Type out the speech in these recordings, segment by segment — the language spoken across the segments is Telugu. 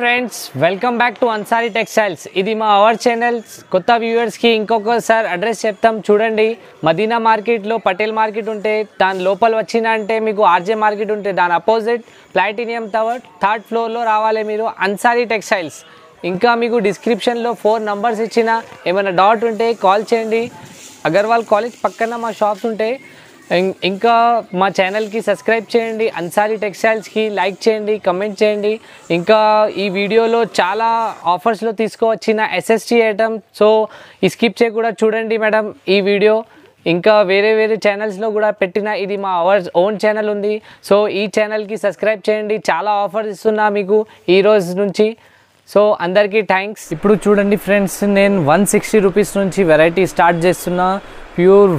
Friends welcome back to Ansari textiles ఇది మా అవర్ ఛానల్స్ కొత్త వ్యూవర్స్కి ఇంకొకసారి అడ్రస్ చెప్తాం. చూడండి మదీనా మార్కెట్లో పటేల్ మార్కెట్ ఉంటే దాని లోపల వచ్చిన అంటే మీకు ఆర్జే మార్కెట్ ఉంటే దాని అపోజిట్ ప్లాటినియం టవర్ థర్డ్ ఫ్లోర్లో రావాలి మీరు అన్సారీ టెక్స్టైల్స్ ఇంకా మీకు డిస్క్రిప్షన్లో ఫోర్ నంబర్స్ ఇచ్చిన ఏమైనా డౌట్ ఉంటే కాల్ చేయండి. అగర్వాల్ కాలేజ్ పక్కన మా షాప్స్ ఉంటాయి ఇంకా మా ఛానల్కి సబ్స్క్రైబ్ చేయండి అన్సారీ టెక్స్టైల్స్కి లైక్ చేయండి కమెంట్ చేయండి. ఇంకా ఈ వీడియోలో చాలా ఆఫర్స్లో తీసుకువచ్చిన ఎస్ఎస్టీ ఐటమ్ సో ఈ స్కిప్ చేయకుండా చూడండి మేడం ఈ వీడియో ఇంకా వేరే వేరే ఛానల్స్లో కూడా పెట్టిన ఇది మా అవర్ ఓన్ ఛానల్ ఉంది. సో ఈ ఛానల్కి సబ్స్క్రైబ్ చేయండి చాలా ఆఫర్స్ ఇస్తున్నా మీకు ఈ రోజు నుంచి. సో అందరికీ థ్యాంక్స్ ఇప్పుడు చూడండి ఫ్రెండ్స్ నేను వన్ సిక్స్టీ రూపీస్ నుంచి వెరైటీ స్టార్ట్ చేస్తున్నా. ప్యూర్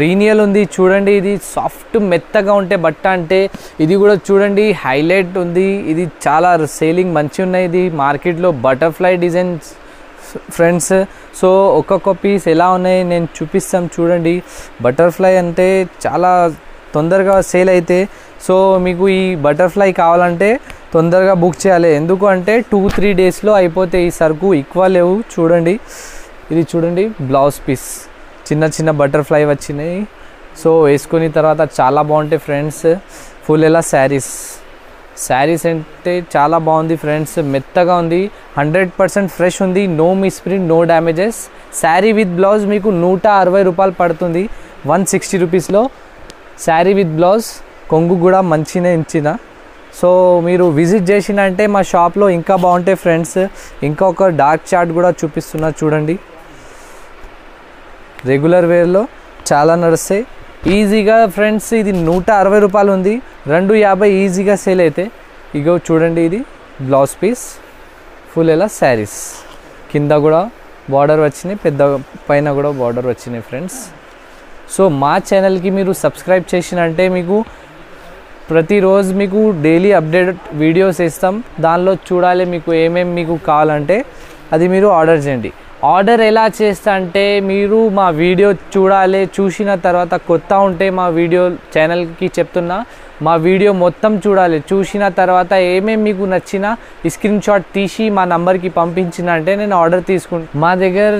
రీనియల్ ఉంది. చూడండి ఇది సాఫ్ట్ మెత్తగా ఉంటే బట్ట అంటే ఇది కూడా చూడండి హైలైట్ ఉంది. ఇది చాలా సేలింగ్ మంచి ఉన్నాయి. ఇది మార్కెట్లో బటర్ఫ్లై డిజైన్స్ ఫ్రెండ్స్. సో ఒక్కొక్క పీస్ ఎలా ఉన్నాయి నేను చూపిస్తాం చూడండి. బటర్ఫ్లై అంటే చాలా తొందరగా సేల్ అయితే సో మీకు ఈ బటర్ఫ్లై కావాలంటే తొందరగా బుక్ చేయాలి. ఎందుకు అంటే టూ త్రీ డేస్లో అయిపోతే ఈ సరుకు ఎక్కువ లేవు. చూడండి ఇది చూడండి బ్లౌజ్ పీస్. చిన్న చిన్న బటర్ఫ్లై వచ్చినాయి. సో వేసుకుని తర్వాత చాలా బాగుంటాయి ఫ్రెండ్స్. ఫుల్ ఎలా శారీస్. శారీస్ అంటే చాలా బాగుంది ఫ్రెండ్స్. మెత్తగా ఉంది. హండ్రెడ్ పర్సెంట్ ఫ్రెష్ ఉంది. No misprint no damages sari with blouse మీకు నూట అరవై రూపాయలు పడుతుంది. వన్ సిక్స్టీ రూపీస్లో శారీ విత్ బ్లౌజ్ కొంగు కూడా మంచిగా ఇచ్చిన. సో మీరు విజిట్ చేసిన అంటే మా షాప్లో ఇంకా బాగుంటాయి ఫ్రెండ్స్. ఇంకా ఒక డార్క్ చార్ట్ కూడా చూపిస్తున్నా చూడండి. రెగ్యులర్ వేర్లో చాలా నడుస్తాయి. ఈజీగా ఫ్రెండ్స్ ఇది నూట అరవై రూపాయలు ఉంది. రెండు యాభై ఈజీగా సేల్ అయితే ఇగో చూడండి ఇది బ్లౌజ్ పీస్ ఫుల్ ఎలా శారీస్ కింద కూడా బార్డర్ వచ్చినాయి పెద్ద పైన కూడా బార్డర్ వచ్చినాయి ఫ్రెండ్స్ సో మా ఛానల్కి మీరు సబ్స్క్రైబ్ చేసినంటే మీకు ప్రతిరోజు మీకు డైలీ అప్డేట్ వీడియోస్ ఇస్తాం దానిలో చూడాలి మీకు ఏమేమి మీకు కావాలంటే అది మీరు ఆర్డర్ చేయండి. ఆర్డర్ ఎలా చేస్తా అంటే మీరు మా వీడియో చూడాలి చూసిన తర్వాత కొత్త ఉంటే మా వీడియో ఛానల్కి చెప్తున్నా. మా వీడియో మొత్తం చూడాలి చూసిన తర్వాత ఏమేమి మీకు నచ్చిన స్క్రీన్ షాట్ తీసి మా నంబర్కి పంపించిన అంటే నేను ఆర్డర్ తీసుకుంటాను మా దగ్గర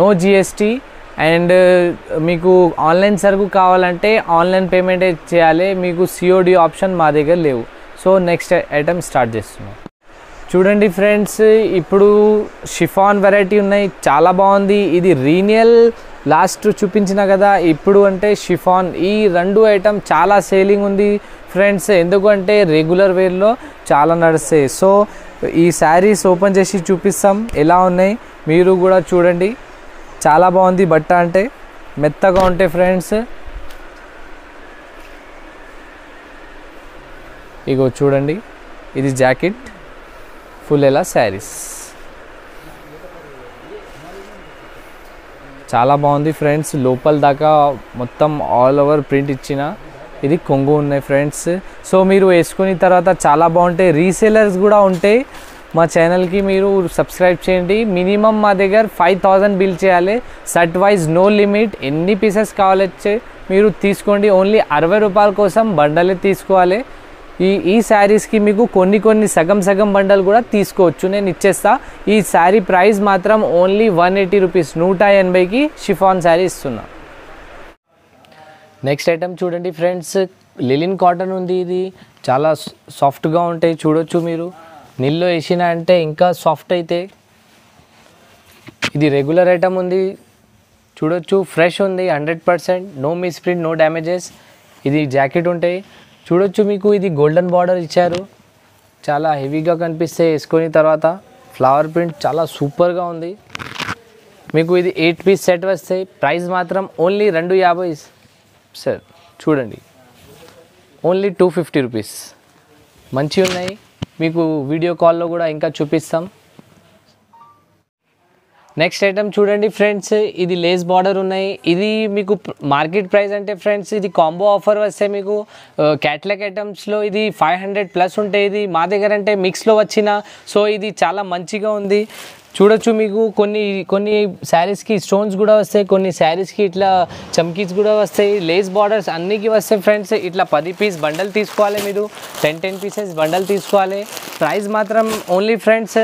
నో జిఎస్టీ అండ్ మీకు ఆన్లైన్ సరుకు కావాలంటే ఆన్లైన్ పేమెంటే చేయాలి మీకు సిఓడి ఆప్షన్ మా దగ్గర లేవు. సో నెక్స్ట్ ఐటమ్ స్టార్ట్ చేస్తున్నాం. చూడండి ఫ్రెండ్స్ ఇప్పుడు షిఫాన్ వెరైటీ ఉన్నాయి చాలా బాగుంది. ఇది రీనియల్ లాస్ట్ చూపించిన కదా ఇప్పుడు అంటే షిఫాన్. ఈ రెండు ఐటమ్ చాలా సేలింగ్ ఉంది ఫ్రెండ్స్ ఎందుకంటే రెగ్యులర్ వేర్లో చాలా నడుస్తాయి సో ఈ శారీస్ ఓపెన్ చేసి చూపిస్తాం ఎలా ఉన్నాయి మీరు కూడా చూడండి. చాలా బాగుంది బట్ట అంటే మెత్తగా ఉంటాయి ఫ్రెండ్స్. ఇగో చూడండి ఇది జాకెట్. ఫుల్ ఎలా శారీస్ చాలా బాగుంది ఫ్రెండ్స్. లోపల దాకా మొత్తం ఆల్ ఓవర్ ప్రింట్ ఇచ్చిన. ఇది కొంగు ఉన్నాయి ఫ్రెండ్స్. సో మీరు వేసుకున్న తర్వాత చాలా బాగుంటాయి. రీసేలర్స్ కూడా ఉంటాయి. మా ఛానల్కి మీరు సబ్స్క్రైబ్ చేయండి. మినిమం మా దగ్గర ఫైవ్ థౌజండ్ బిల్ చేయాలి. సెట్ వైజ్ నో లిమిట్ ఎన్ని పీసెస్ కావాలొచ్చే మీరు తీసుకోండి. ఓన్లీ అరవై రూపాయల కోసం బండలే తీసుకోవాలి. ఈ ఈ శారీస్కి మీకు కొన్ని కొన్ని సగం సగం బండలు కూడా తీసుకోవచ్చు. నేను ఇచ్చేస్తా. ఈ శారీ ప్రైస్ మాత్రం ఓన్లీ వన్ ఎయిటీ రూపీస్ నూట ఎనభైకి షిఫాన్ శారీ ఇస్తున్నా. నెక్స్ట్ ఐటమ్ చూడండి ఫ్రెండ్స్ లిలిన్ కాటన్ ఉంది ఇది. చాలా సాఫ్ట్గా ఉంటాయి. చూడొచ్చు మీరు. నీళ్ళు వేసిన అంటే ఇంకా సాఫ్ట్ అయితే. ఇది రెగ్యులర్ ఐటమ్ ఉంది. చూడొచ్చు. ఫ్రెష్ ఉంది hundred percent no misprint no damages ఇది జాకెట్ ఉంటాయి. చూడొచ్చు మీకు ఇది గోల్డెన్ బార్డర్ ఇచ్చారు. చాలా హెవీగా కనిపిస్తే వేసుకొని తర్వాత ఫ్లవర్ ప్రింట్ చాలా సూపర్గా ఉంది. మీకు ఇది ఎయిట్ పీస్ సెట్ వస్తాయి ప్రైస్ మాత్రం ఓన్లీ రెండు యాభై సార్ చూడండి. ఓన్లీ టూ ఫిఫ్టీ రూపీస్ మంచిగా ఉన్నాయి మీకు వీడియో కాల్లో కూడా ఇంకా చూపిస్తాం. నెక్స్ట్ ఐటమ్ చూడండి ఫ్రెండ్స్ ఇది లేస్ బార్డర్ ఉన్నాయి. ఇది మీకు మార్కెట్ ప్రైస్ అంటే ఫ్రెండ్స్ ఇది కాంబో ఆఫర్ వస్తే మీకు క్యాట్లాగ్ ఐటమ్స్లో ఇది ఫైవ్ హండ్రెడ్ ప్లస్ ఉంటాయి ఇది మా దగ్గర అంటే మిక్స్లో వచ్చిన సో ఇది చాలా మంచిగా ఉంది. చూడొచ్చు మీకు కొన్ని కొన్ని శారీస్కి స్టోన్స్ కూడా వస్తాయి కొన్ని శారీస్కి ఇట్లా చమ్కీస్ కూడా వస్తాయి. లేస్ బార్డర్స్ అన్నికి వస్తాయి ఫ్రెండ్స్ ఇట్లా పది పీస్ బండల్ తీసుకోవాలి మీరు. టెన్ టెన్ పీసెస్ బండల్ తీసుకోవాలి. ప్రైస్ మాత్రం ఓన్లీ ఫ్రెండ్స్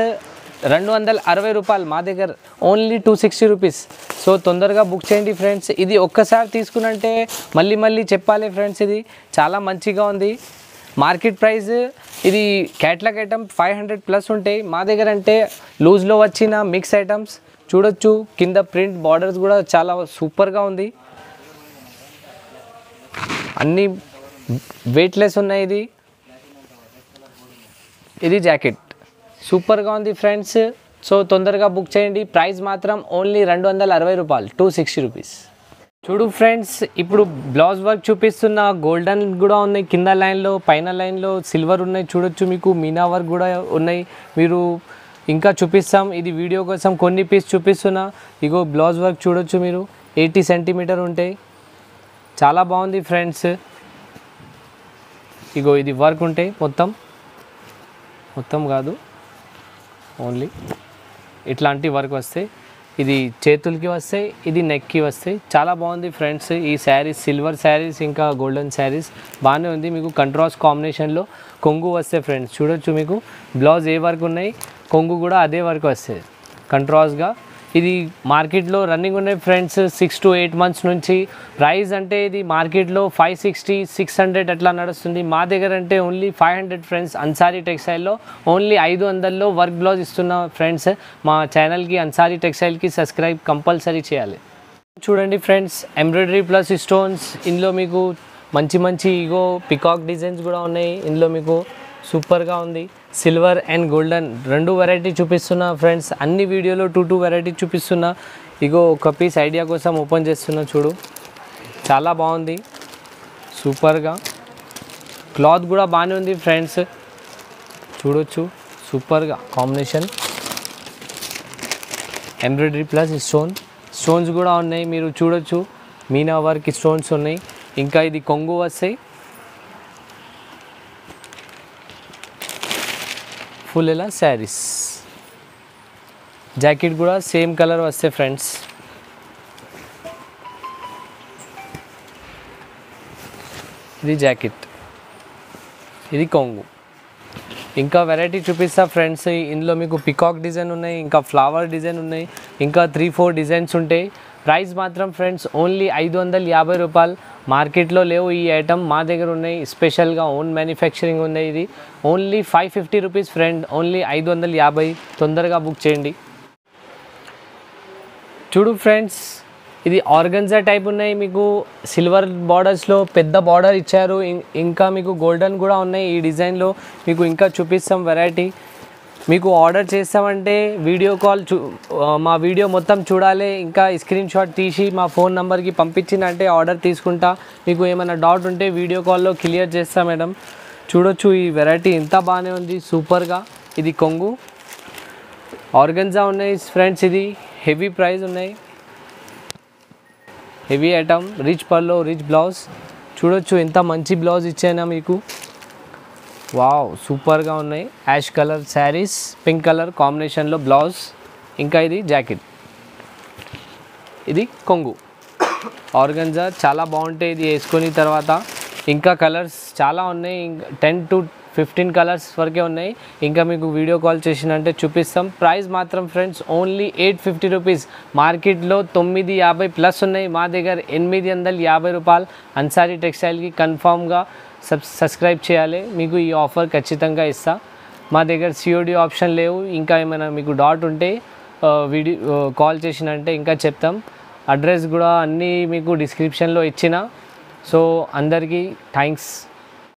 రెండు వందల అరవై రూపాయలు మా దగ్గర only two sixty rupees so తొందరగా బుక్ చేయండి ఫ్రెండ్స్ ఇది ఒక్కసారి తీసుకున్నంటే మళ్ళీ మళ్ళీ చెప్పాలి ఫ్రెండ్స్ ఇది. చాలా మంచిగా ఉంది. మార్కెట్ ప్రైస్ ఇది catalogue item five hundred plus ఉంటాయి. మా దగ్గర అంటే లూజ్లో వచ్చిన మిక్స్ ఐటమ్స్ చూడొచ్చు. కింద ప్రింట్ బార్డర్స్ కూడా చాలా సూపర్గా ఉంది. అన్నీ వెయిట్లెస్ ఉన్నాయి ఇది. ఇది జాకెట్ సూపర్గా ఉంది ఫ్రెండ్స్. సో తొందరగా బుక్ చేయండి. ప్రైస్ మాత్రం ఓన్లీ రెండు వందల అరవై రూపాయలు. టూ సిక్స్టీ రూపీస్ చూడు ఫ్రెండ్స్ ఇప్పుడు బ్లౌజ్ వర్క్ చూపిస్తున్న గోల్డెన్ కూడా ఉన్నాయి. కింద లైన్లో పైన లైన్లో సిల్వర్ ఉన్నాయి. చూడొచ్చు మీకు. మీనా వర్క్ కూడా ఉన్నాయి. మీరు ఇంకా చూపిస్తాం. ఇది వీడియో కోసం కొన్ని పీస్ చూపిస్తున్నా. ఇగో బ్లౌజ్ వర్క్ చూడొచ్చు మీరు. ఎయిటీ సెంటీమీటర్ ఉంటాయి. చాలా బాగుంది ఫ్రెండ్స్. ఇగో ఇది వర్క్ ఉంటాయి. మొత్తం. మొత్తం కాదు. ఓన్లీ. ఇట్లాంటి వర్క్ వస్తాయి ఇది చేతులకి వస్తాయి ఇది నెక్కి వస్తాయి చాలా బాగుంది ఫ్రెండ్స్. ఈ శారీస్ సిల్వర్ శారీస్ ఇంకా గోల్డెన్ శారీస్ బాగానే ఉంది. మీకు కంట్రాస్ కాంబినేషన్లో కొంగు వస్తాయి ఫ్రెండ్స్ చూడొచ్చు మీకు. బ్లౌజ్ ఏ వర్క్ ఉన్నాయి కొంగు కూడా అదే వర్క్ వస్తాయి కంట్రాస్గా ఇది మార్కెట్లో రన్నింగ్ ఉన్నాయి friends six to eight months నుంచి ప్రైస్ అంటే ఇది మార్కెట్లో ఫైవ్ సిక్స్టీ సిక్స్ హండ్రెడ్ అట్లా నడుస్తుంది. మా దగ్గర అంటే only five hundred friends Ansari టెక్స్టైల్లో only ఐదు వందల్లో వర్క్ బ్లౌజ్ ఇస్తున్న ఫ్రెండ్స్ మా ఛానల్కి అన్సారీ టెక్స్టైల్కి సబ్స్క్రైబ్ కంపల్సరీ చేయాలి. చూడండి ఫ్రెండ్స్ ఎంబ్రాయిడరీ ప్లస్ స్టోన్స్ ఇందులో మీకు మంచి మంచి ఇగో పికాక్ డిజైన్స్ కూడా ఉన్నాయి. ఇందులో మీకు సూపర్గా ఉంది. సిల్వర్ అండ్ గోల్డెన్ రెండు వెరైటీ చూపిస్తున్నా ఫ్రెండ్స్. అన్ని వీడియోలో టూ టూ వెరైటీ చూపిస్తున్నా. ఇగో ఒక పీస్ ఐడియా కోసం ఓపెన్ చేస్తున్నా చూడు. చాలా బాగుంది. సూపర్గా. క్లాత్ కూడా బాగానే ఉంది ఫ్రెండ్స్. చూడొచ్చు. సూపర్గా. Combination. Embroidery plus stone. Stones కూడా ఉన్నాయి. మీరు చూడొచ్చు. మీనా వర్క్ స్టోన్స్ ఉన్నాయి. ఇంకా ఇది కొంగు వస్తాయి. ఫుల్ ఇలా శారీస్ జాకెట్ కూడా సేమ్ కలర్ వస్తాయి ఫ్రెండ్స్ ఇది జాకెట్ ఇది కొంగు ఇంకా వెరైటీ చూపిస్తా ఫ్రెండ్స్ ఇందులో మీకు పికాక్ డిజైన్ ఉన్నాయి ఇంకా ఫ్లవర్ డిజైన్ ఉన్నాయి ఇంకా త్రీ ఫోర్ డిజైన్స్ ఉంటాయి. ప్రైస్ మాత్రం ఫ్రెండ్స్ ఓన్లీ ఐదు వందల యాభై రూపాయలు. మార్కెట్లో లేవు ఈ ఐటమ్ మా దగ్గర ఉన్నాయి స్పెషల్గా ఓన్ మ్యానుఫ్యాక్చరింగ్ ఉన్నాయి ఇది. Only five fifty rupees friend only ఐదు వందల యాభై. తొందరగా బుక్ చేయండి. చూడు ఫ్రెండ్స్ ఇది ఆర్గన్జా టైప్ ఉన్నాయి. మీకు సిల్వర్ బార్డర్స్లో పెద్ద బార్డర్ ఇచ్చారు. ఇంకా మీకు గోల్డెన్ కూడా ఉన్నాయి. ఈ డిజైన్లో మీకు ఇంకా చూపిస్తాం వెరైటీ మీకు ఆర్డర్ చేస్తామంటే వీడియో కాల్ చూ మా వీడియో మొత్తం చూడాలి. ఇంకా స్క్రీన్ షాట్ తీసి మా ఫోన్ నెంబర్కి పంపించిందంటే ఆర్డర్ తీసుకుంటా. మీకు ఏమైనా డౌట్ ఉంటే వీడియో కాల్లో క్లియర్ చేస్తా మేడం చూడొచ్చు ఈ వెరైటీ ఎంత బాగానే ఉంది. సూపర్గా ఇది కొంగు. ఆర్గన్జా ఉన్నాయి ఫ్రెండ్స్ ఇది హెవీ ప్రైస్ ఉన్నాయి. హెవీ ఐటమ్ రిచ్ పర్లో రిచ్ బ్లౌజ్. చూడొచ్చు ఎంత మంచి బ్లౌజ్ ఇచ్చాయినా మీకు. వావ్ సూపర్గా ఉన్నాయి. Ash colour saris pink colour కాంబినేషన్లో బ్లౌజ్. ఇంకా ఇది జాకెట్. ఇది కొంగు. ఆర్గన్జా చాలా బాగుంటాయి. ఇది వేసుకొని తర్వాత ఇంకా కలర్స్ చాలా ఉన్నాయి. టెన్ టు ఫిఫ్టీన్ కలర్స్ వరకే ఉన్నాయి. ఇంకా మీకు వీడియో కాల్ చేసినంటే చూపిస్తాం. ప్రైస్ మాత్రం friends only eight fifty rupees మార్కెట్లో తొమ్మిది యాభై ప్లస్ ఉన్నాయి. మా దగ్గర ఎనిమిది వందల యాభై రూపాయలు. అన్సారీ టెక్స్టైల్కి కన్ఫామ్గా సబ్ సబ్స్క్రైబ్ చేయాలి. మీకు ఈ ఆఫర్ ఖచ్చితంగా ఇస్తా. మా దగ్గర సిఓడి ఆప్షన్ లేవు. ఇంకా ఏమైనా మీకు డాట్ ఉంటే వీడియో కాల్ చేసినంటే ఇంకా చెప్తాం. అడ్రస్ కూడా అన్నీ మీకు డిస్క్రిప్షన్లో ఇచ్చిన. సో అందరికీ థ్యాంక్స్